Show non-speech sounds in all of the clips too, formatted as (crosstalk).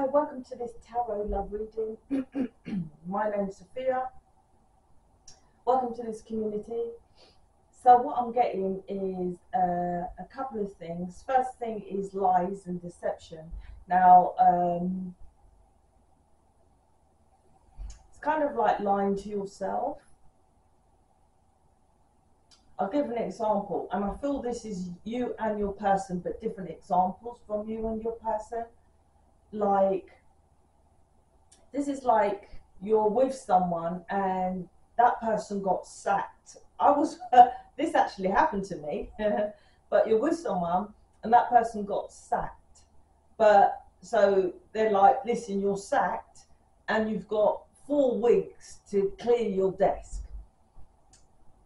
Hi, welcome to this tarot love reading. (clears throat) My name's Sophia. Welcome to this community. So, what I'm getting is uh, a couple of things. First thing is lies and deception. Now, um, it's kind of like lying to yourself. I'll give an example, and I feel this is you and your person, but different examples from you and your person. Like, this is like you're with someone and that person got sacked. I was, (laughs) this actually happened to me, (laughs) but you're with someone and that person got sacked. But so they're like, listen, you're sacked and you've got four weeks to clear your desk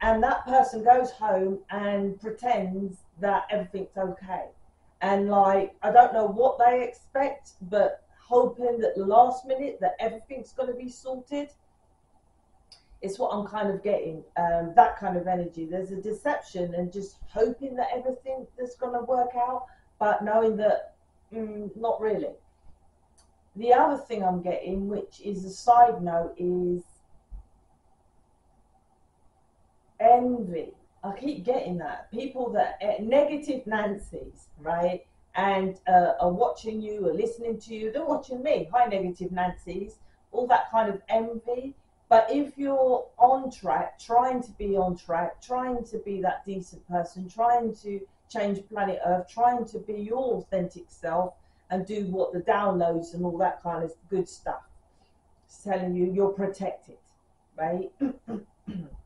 and that person goes home and pretends that everything's okay and like i don't know what they expect but hoping that the last minute that everything's going to be sorted it's what i'm kind of getting um, that kind of energy there's a deception and just hoping that everything is going to work out but knowing that mm, not really the other thing i'm getting which is a side note is envy. I keep getting that. People that uh, negative Nancy's, right? And uh, are watching you, are listening to you. They're watching me. Hi, negative Nancy's. All that kind of envy. But if you're on track, trying to be on track, trying to be that decent person, trying to change planet Earth, trying to be your authentic self and do what the downloads and all that kind of good stuff, telling you you're protected, right? (clears throat)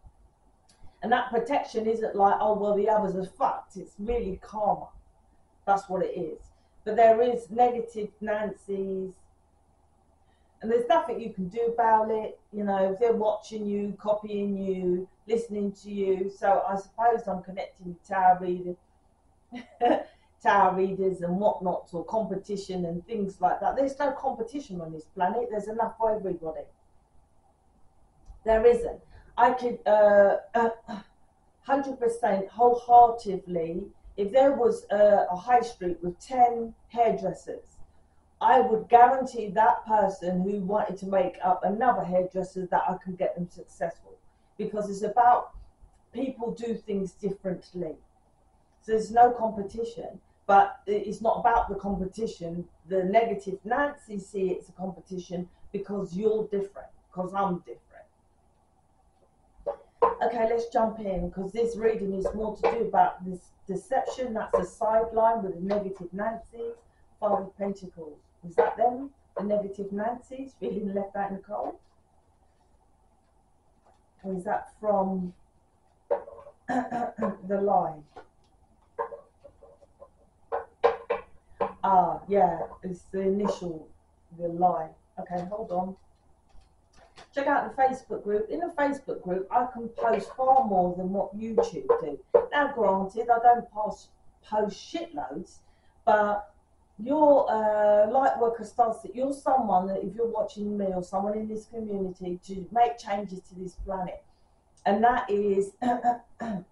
And that protection isn't like, oh, well, the others are fucked. It's really karma. That's what it is. But there is negative Nancy's, and there's nothing you can do about it. You know, they're watching you, copying you, listening to you. So I suppose I'm connecting with tarot readers, tarot readers and whatnot, or competition and things like that. There's no competition on this planet. There's enough for everybody. There isn't. I could uh, uh, 100% wholeheartedly, if there was a, a high street with 10 hairdressers, I would guarantee that person who wanted to make up another hairdresser that I can get them successful because it's about people do things differently. So there's no competition, but it's not about the competition. The negative Nancy see it's a competition because you're different, because I'm different. Okay, let's jump in because this reading is more to do about this deception. That's a sideline with a negative Nancy, Five of Pentacles. Is that them? The negative Nancy's feeling left out in the cold? Or is that from (coughs) the line? Ah, yeah, it's the initial, the line. Okay, hold on check out the Facebook group. In the Facebook group, I can post far more than what YouTube do. Now, granted, I don't post, post shitloads, but your uh, light worker starts that you're someone that if you're watching me or someone in this community to make changes to this planet, and that is (coughs)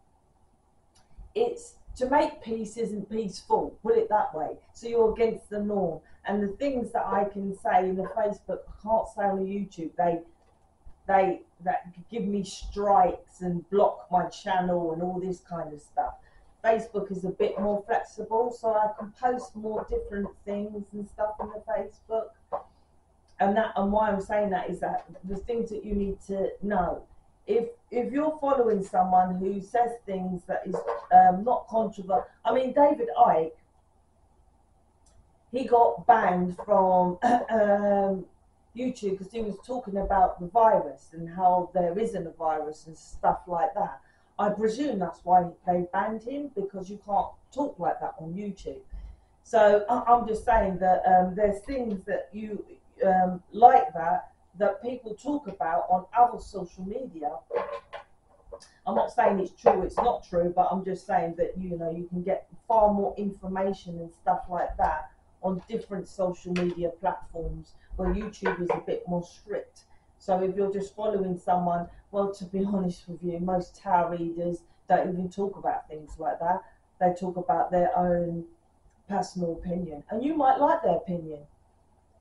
it's to make peace isn't peaceful, put it that way. So you're against the norm. And the things that I can say in the Facebook, I can't say on the YouTube. They they that give me strikes and block my channel and all this kind of stuff. Facebook is a bit more flexible, so I can post more different things and stuff on the Facebook. And that and why I'm saying that is that the things that you need to know. If if you're following someone who says things that is um, not controversial, I mean David Icke, he got banned from (clears throat) um, YouTube because he was talking about the virus and how there isn't a virus and stuff like that. I presume that's why they banned him because you can't talk like that on YouTube. So I'm just saying that um, there's things that you um, like that that people talk about on other social media. I'm not saying it's true, it's not true, but I'm just saying that you know you can get far more information and stuff like that on different social media platforms where YouTube is a bit more strict. So if you're just following someone, well, to be (laughs) honest with you, most tarot readers don't even talk about things like that. They talk about their own personal opinion, and you might like their opinion.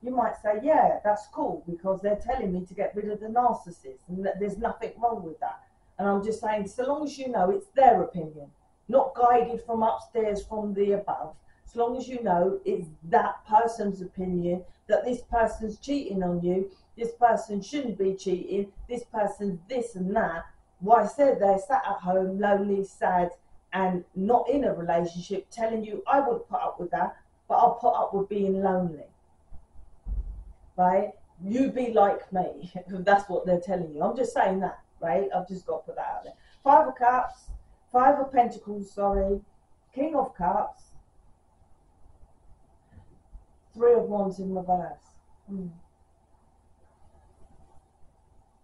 you might say, yeah, that's cool because they're telling me to get rid of the narcissist and that there's nothing wrong with that. And I'm just saying, so long as you know it's their opinion, not guided from upstairs from the above, long as you know it's that person's opinion that this person's cheating on you, this person shouldn't be cheating, this person's this and that. Why said they're sat at home, lonely, sad, and not in a relationship, telling you, I would put up with that, but I'll put up with being lonely right? You be like me. (laughs) That's what they're telling you. I'm just saying that, right? I've just got to put that out there. Five of Cups, Five of Pentacles, sorry, King of Cups, Three of Wands in reverse. Hmm.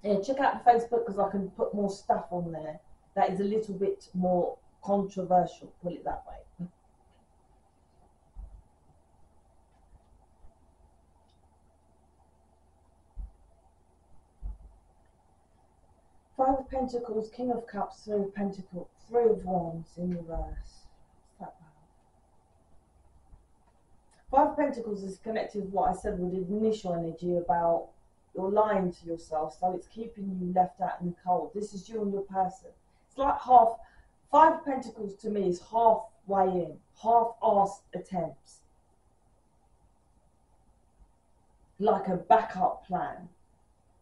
Yeah, check out the Facebook because I can put more stuff on there that is a little bit more controversial, put it that way. Five of Pentacles, King of Cups, Three of Pentacles, Three of Wands in reverse. Five of Pentacles is connected with what I said with initial energy about you're lying to yourself, so it's keeping you left out in the cold. This is you and your person. It's like half, Five Pentacles to me is halfway in, half-assed attempts. Like a backup plan.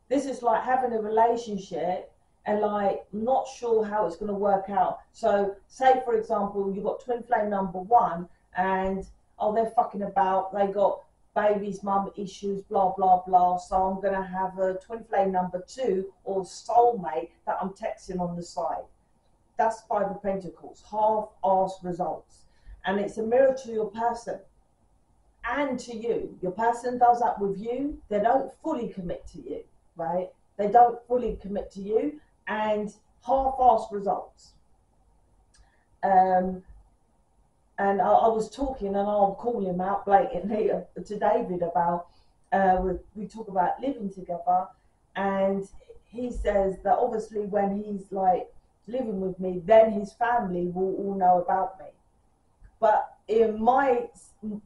This is like having a relationship and like not sure how it's going to work out. So, say for example, you've got twin flame number one, and oh, they're fucking about. They got baby's mum issues, blah blah blah. So I'm going to have a twin flame number two or soulmate that I'm texting on the side. That's five of pentacles, half-ass results, and it's a mirror to your person and to you. Your person does that with you. They don't fully commit to you, right? They don't fully commit to you and half-assed results. Um, and I, I, was talking, and I'll call him out blatantly (laughs) to David about uh, we, we talk about living together, and he says that obviously when he's like living with me, then his family will all know about me. But in my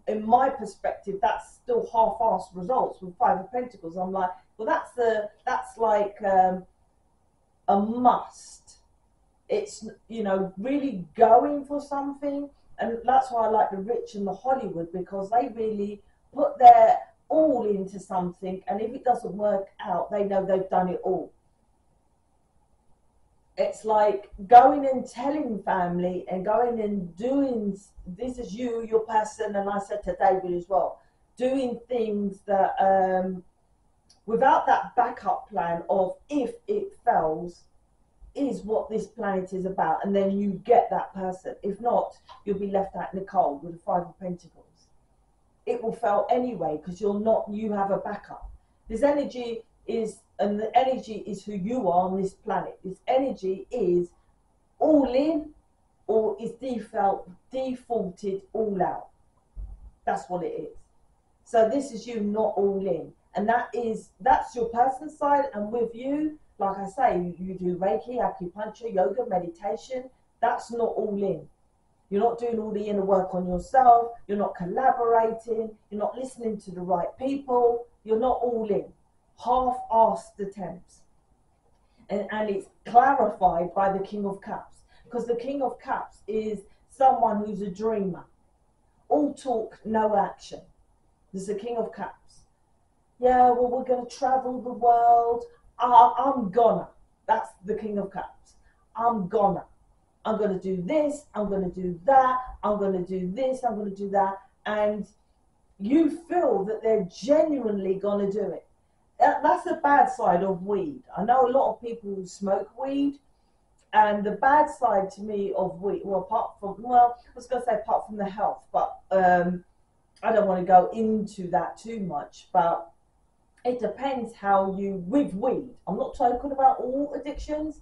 in my perspective, that's still half-assed results with Five of Pentacles. I'm like, well, that's the that's like um, a must. It's, you know, really going for something. And that's why I like the rich and the Hollywood because they really put their all into something. And if it doesn't work out, they know they've done it all. It's like going and telling family and going and doing this is you, your person, and I said to David as well, doing things that um, without that backup plan of if it fails, is what this planet is about, and then you get that person. If not, you'll be left out in the cold with the Five of Pentacles. It will fail anyway because you're not. You have a backup. This energy is, and the energy is who you are on this planet. This energy is all in, or is default defaulted all out. That's what it is. So this is you not all in and that is that's your personal side and with you like i say you do reiki acupuncture yoga meditation. That's not all in. You're not doing all the inner work on yourself. You're not collaborating. You're not listening to the right people. You're not all in. Half-assed attempts and, and it's clarified by the king of cups. Because the king of cups is someone who's a dreamer. All talk no action. This is the king of cups. Yeah, well, we're going to travel the world. I'm gonna. That's the King of Cups. I'm gonna. I'm to do this. I'm to do that. I'm to do this. I'm to do that. And you feel that they're genuinely to do it. That, that's the bad side of weed. I know a lot of people smoke weed. And the bad side to me of weed, well, apart from, well, I was to say apart from the health, but um, I don't want to go into that too much. But it depends how you with weed. I'm not talking about all addictions.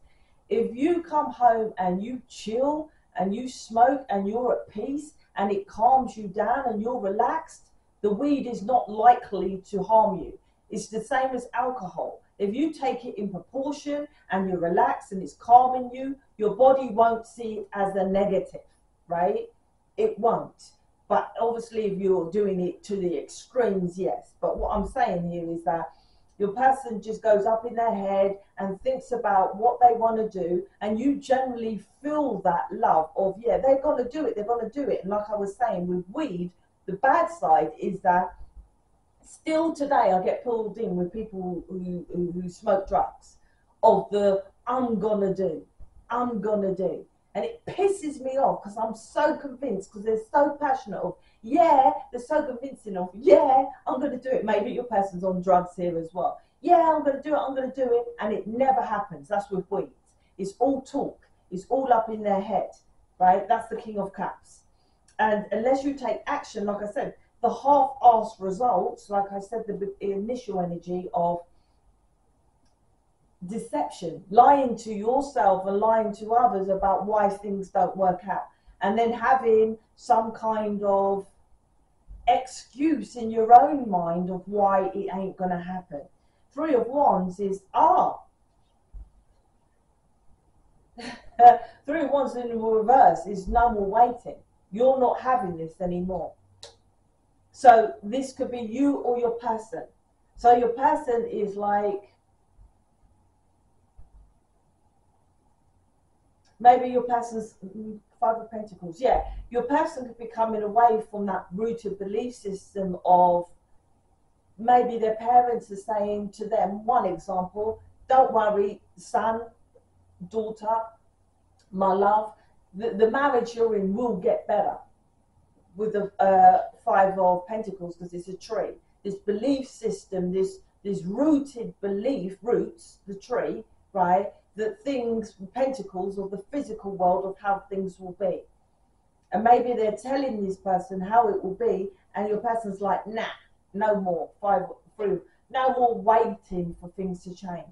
If you come home and you chill and you smoke and you're at peace and it calms you down and you're relaxed, the weed is not likely to harm you. It's the same as alcohol. If you take it in proportion and you're relaxed and it's calming you, your body won't see it as a negative, right? It won't. But obviously, if you're doing it to the extremes, yes. But what I'm saying here is that your person just goes up in their head and thinks about what they want to do, and you generally feel that love of, yeah, they're going to do it, they're going to do it. And like I was saying, with weed, the bad side is that still today I get pulled in with people who, who, who smoke drugs of the I'm gonna do, I'm gonna do. And it pisses me off because I'm so convinced because they're so passionate of, yeah, they're so convincing of, yeah, I'm going to do it. Maybe your person's on drugs here as well. Yeah, I'm going to do it, I'm going to do it. And it never happens. That's with weeds. It's all talk, it's all up in their head, right? That's the king of cups. And unless you take action, like I said, the half-assed results, like I said, the initial energy of deception, lying to yourself and lying to others about why things don't work out, and then having some kind of excuse in your own mind of why it ain't going to happen. Three of Wands is, ah, (laughs) Three of Wands in reverse is no more waiting. You're not having this anymore. So this could be you or your person. So your person is like, maybe your person's five of pentacles yeah. Your person could be coming away from that rooted belief system of maybe their parents are saying to them one example don't worry son daughter my love the, the marriage you're in will get better with the uh, five of pentacles because it's a tree. This belief system this this rooted belief roots the tree right that things, pentacles, or the physical world of how things will be. And maybe they're telling this person how it will be, and your person's like, nah, no more, five through, no more waiting for things to change.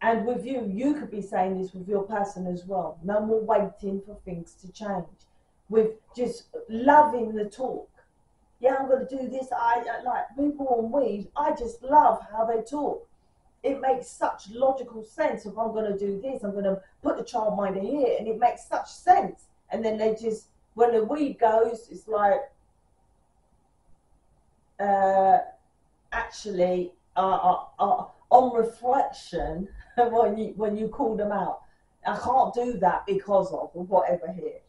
And with you, you could be saying this with your person as well. No more waiting for things to change. With just loving the talk. Yeah, I'm going to do this. I like people on weed. I just love how they talk it makes such logical sense if I'm going to do this, I'm going to put the child minder here, and it makes such sense. And then they just, when the weed goes, it's like, uh, actually, uh, uh, uh, on reflection, (laughs) when you when you call them out, I can't do that because of or whatever here.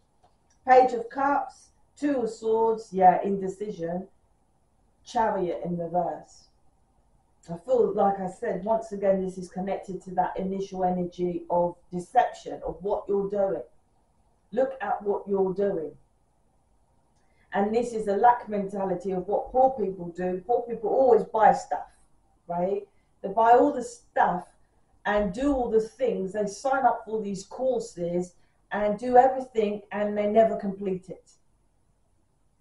Page of Cups, Two of Swords, yeah, indecision. Chariot in reverse. I feel like I said, once again, this is connected to that initial energy of deception of what you're doing. Look at what you're doing. And this is a lack mentality of what poor people do. Poor people always buy stuff, right? They buy all the stuff and do all the things. They sign up for these courses and do everything and they never complete it,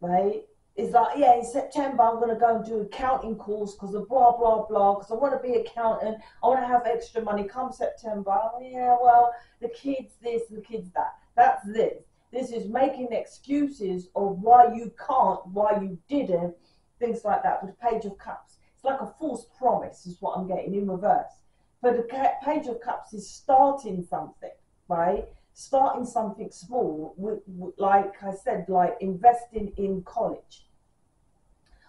right? Is like, yeah, in September I'm going to go and do accounting course because of blah, blah, blah, because I want to be accountant. I want to have extra money come September. Oh, yeah, well, the kids this, the kids that. That's this. This is making excuses of why you can't, why you didn't, things like that with Page of Cups. It's like a false promise, is what I'm getting in reverse. But the Page of Cups is starting something, right? Starting something small, like I said, like investing in college.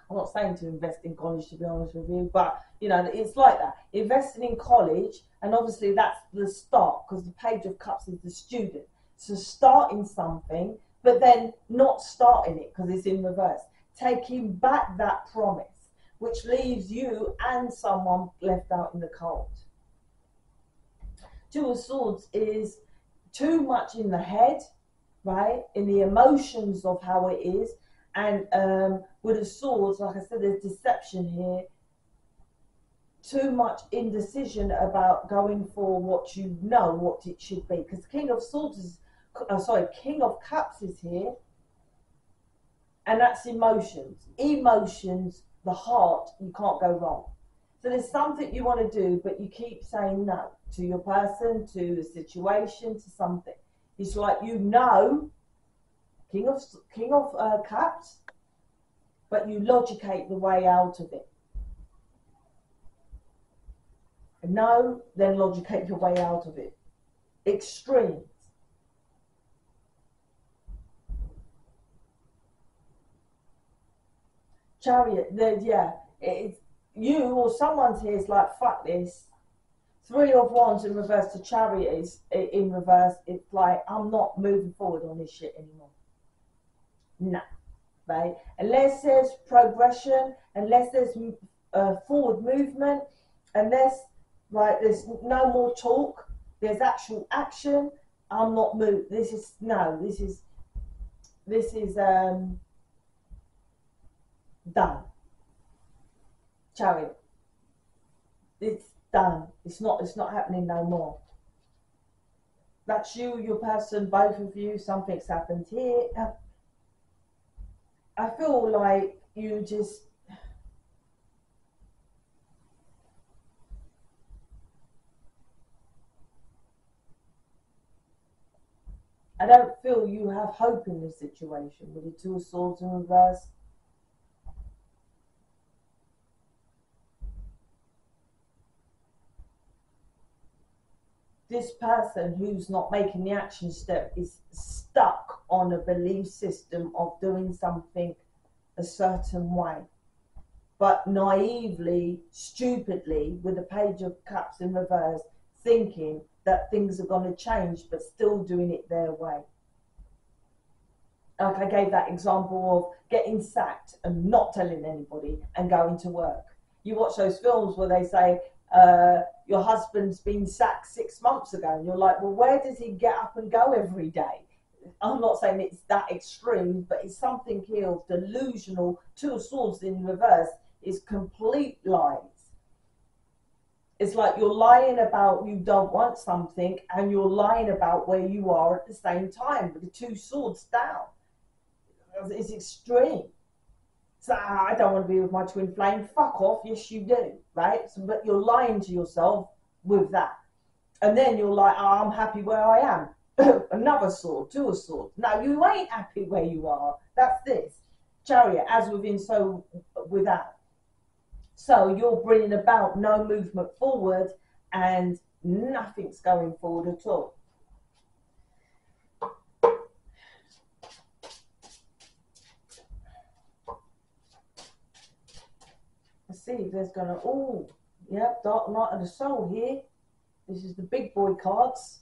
I'm not saying to invest in college, to be honest with you, but you know, it's like that. Investing in college, and obviously that's the start because the page of cups is the student. So starting something, but then not starting it because it's in reverse. Taking back that promise, which leaves you and someone left out in the cold. Two of Swords is too much in the head, right? In the emotions of how it is. And um, with the swords, like I said, there's deception here. Too much indecision about going for what you know what it should be. Because King of Swords is, oh, sorry, King of Cups is here. And that's emotions. Emotions, the heart, you can't go wrong. So there's something you want to do, but you keep saying no to your person, to the situation, to something. It's like you know, King of King of uh, Cups, but you logicate the way out of it. No, then logicate your way out of it. Extremes. Chariot, the, yeah, you or someone's here is like, fuck this. Three of Wands in reverse to Chariot is in reverse. It's like, I'm not moving forward on this shit anymore. No. Right? Unless there's progression, unless there's uh, forward movement, unless right, there's no more talk, there's actual action. I'm not moved. This is no. This is this is um done. Chariot. It's done. It's not. It's not happening no more. That's you, your person, both of you. Something's happened here. I feel like you just I don't feel you have hope in this situation with the two swords in reverse. This person who's not making the action step is stuck on a belief system of doing something a certain way. But naively, stupidly, with a page of cups in reverse, thinking that things are going to change, but still doing it their way. Like I gave that example of getting sacked and not telling anybody and going to work. You watch those films where they say, uh, your husband's been sacked six months ago, and you're like, well, where does he get up and go every day? I'm not saying it's that extreme, but it's something here delusional, two of swords in reverse is complete lies. It's like you're lying about you don't want something and you're lying about where you are at the same time with the two swords down. It's extreme. So ah, I don't want to be with my twin flame. Fuck off. Yes, you do. Right? So, but you're lying to yourself with that. And then you're like, oh, I'm happy where I am. (clears throat) Another sword, two of swords. No, you ain't happy where you are. That's this. Chariot, as within, so without. So you're bringing about no movement forward and nothing's going forward at all. See if there's gonna, oh, yep, Dark Night of the Soul here. This is the big boy cards.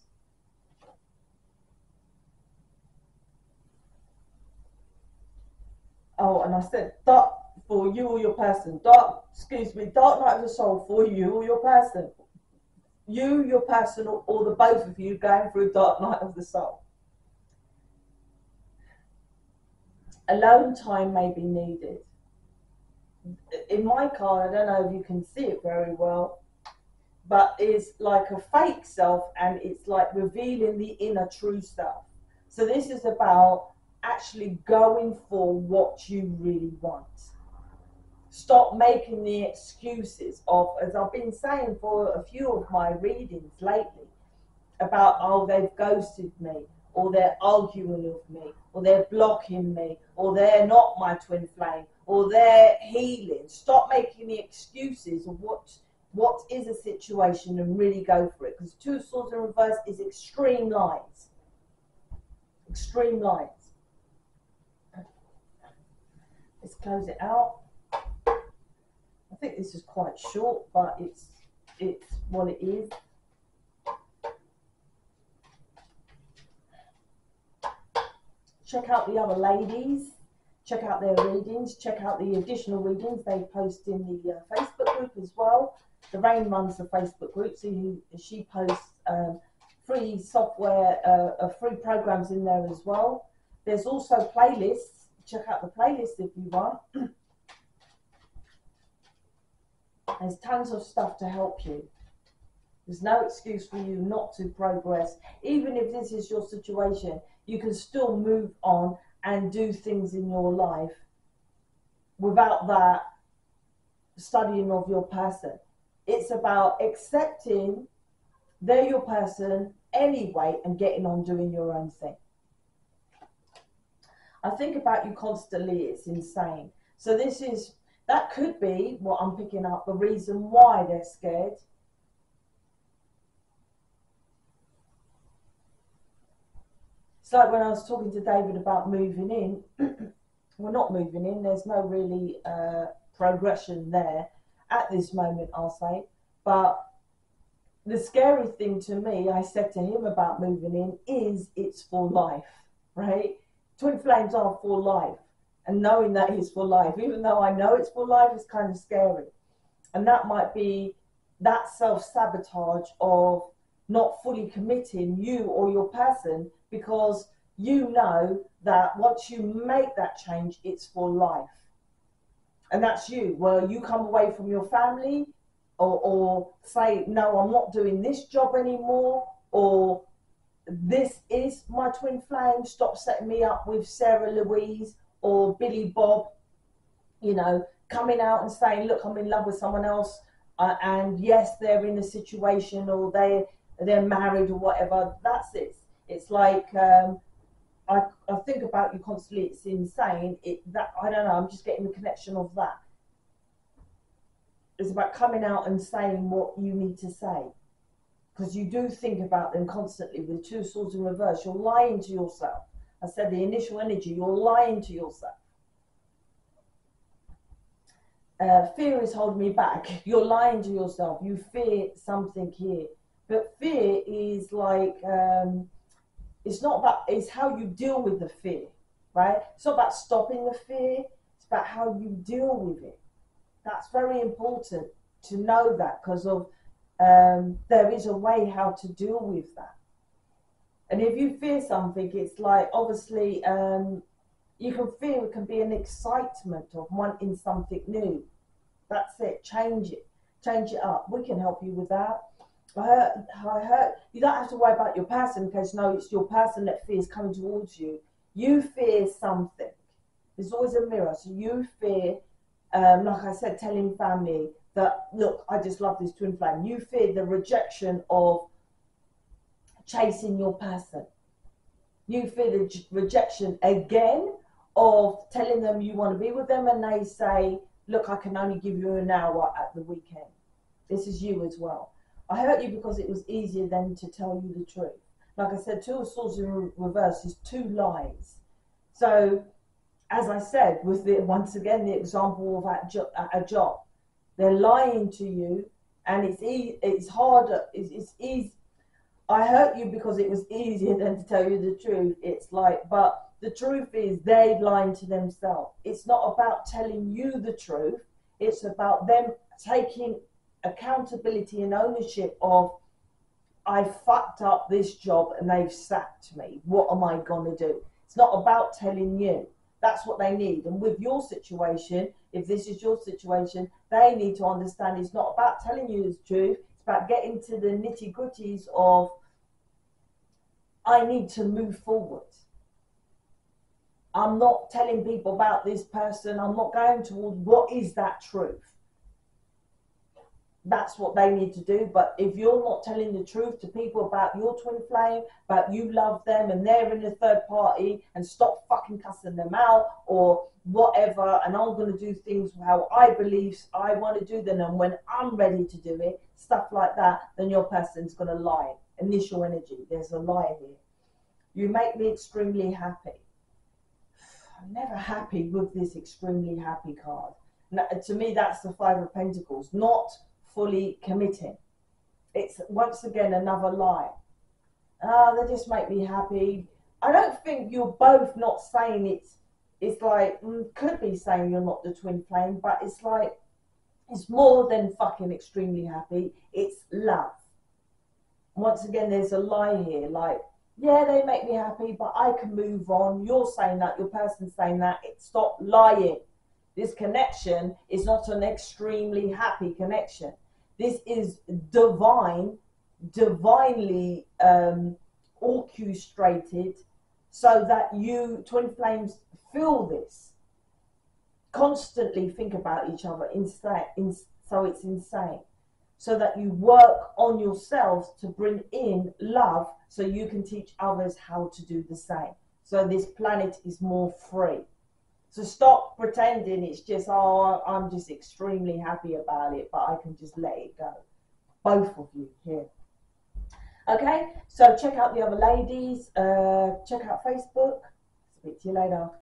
Oh, and I said Dark for you or your person. Dark, excuse me, dark night of the soul for you or your person. You, your person, or, or the both of you going through dark night of the soul. Alone time may be needed. In my card, I don't know if you can see it very well, but it's like a fake self and it's like revealing the inner true self. So this is about actually going for what you really want stop making the excuses of, as I've been saying for a few of my readings lately, about, oh, they've ghosted me, or they're arguing with me, or they're blocking me, or they're not my twin flame, or they're healing. Stop making the excuses of what what is a situation and really go for it. Because two swords in reverse is extreme lies. Extreme lies. Let's close it out I think this is quite short, but it's it's what it is. Check out the other ladies. Check out their readings. Check out the additional readings they post in the uh, Facebook group as well. Lorraine runs the Facebook group, so he, she posts um, free software, uh, uh, free programs in there as well. There's also playlists. Check out the playlist if you want. (clears throat) There's tons of stuff to help you. There's no excuse for you not to progress. Even if this is your situation, you can still move on and do things in your life without that studying of your person. It's about accepting they're your person anyway and getting on doing your own thing. I think about you constantly, it's insane. So, this is that could be what I'm picking up the reason why they're scared. Like when I was talking to David about moving in. (clears throat) we're not moving in. There's no really uh, progression there at this moment, I'll say. But the scary thing to me, I said to him about moving in, is it's for life, right? Twin flames are for life. And knowing that it's for life, even though I know it's for life, is kind of scary. And that might be that self sabotage of not fully committing you or your person because you know that once you make that change, it's for life. And that's you. Well, you come away from your family or, or say, no, I'm not doing this job anymore, or this is my twin flame, stop setting me up with Sarah Louise or Billy Bob, you know, coming out and saying, look, I'm in love with someone else. Uh, and yes, they're in a situation or they they're married or whatever. That's it. It's like um, I, I think about you constantly. It's insane. It that I don't know. I'm just getting the connection of that. It's about coming out and saying what you need to say, because you do think about them constantly. With two swords in reverse, you're lying to yourself. I said the initial energy. You're lying to yourself. Uh, fear is holding me back. (laughs) You're lying to yourself. You fear something here, but fear is like. Um, it's not about it's how you deal with the fear right? It's not about stopping the fear it's about how you deal with it. That's very important to know that because of um, there is a way how to deal with that. And if you fear something it's like obviously um, you can fear it can be an excitement of wanting something new. That's it change it change it up. We can help you with that I heard, I heard, you don't have to worry about your person because no, it's your person that fears coming towards you. You fear something. There's always a mirror. So you fear, um, like I said, telling family that, look, I just love this twin flame. You fear the rejection of chasing your person. You fear the rejection again of telling them you want to be with them and they say, look, I can only give you an hour at the weekend. This is you as well. I hurt you because it was easier than to tell you the truth. Like I said, two of swords in reverse is two lies. So, as I said, with the once again the example of at, a job, they're lying to you, and it's e- it's harder. It's, it's easy. I hurt you because it was easier (laughs) than to tell you the truth. It's like, but the truth is they lying to themselves. It's not about telling you the truth. It's about them taking accountability and ownership of I fucked up this job and they've sacked me. What am I going to do? It's not about telling you. That's what they need. And with your situation, if this is your situation, they need to understand it's not about telling you the truth. It's about getting to the nitty gritties of I need to move forward. I'm not telling people about this person. I'm not going towards what is that truth that's what they need to do. But if you're not telling the truth to people about your twin flame, about you love them and they're in a third party and stop fucking cussing them out or whatever, and I'm going to do things how I believe I want to do them, and when I'm ready to do it, stuff like that, then your person's going to lie. Initial energy, there's a lie here. You make me extremely happy. I'm never happy with this extremely happy card. Now, to me, that's the Five of Pentacles, not fully committing. It's once again another lie. Ah, they just make me happy. I don't think you're both not saying it's. It's like mm, could be saying you're not the twin flame, but it's like it's more than fucking extremely happy. It's love. Once again, there's a lie here. Like, yeah, they make me happy, but I can move on. You're saying that. Your person's saying that. It, stop lying. This connection is not an extremely happy connection. This is divine, divinely um, orchestrated so that you, twin flames, feel this. Constantly think about each other, insane, in, so it's insane. So that you work on yourselves to bring in love so you can teach others how to do the same. So this planet is more free. So stop pretending it's just, oh, I'm just extremely happy about it, but I can just let it go. Both of you here. Okay, so check out the other ladies. Uh, check out Facebook. Speak to you later.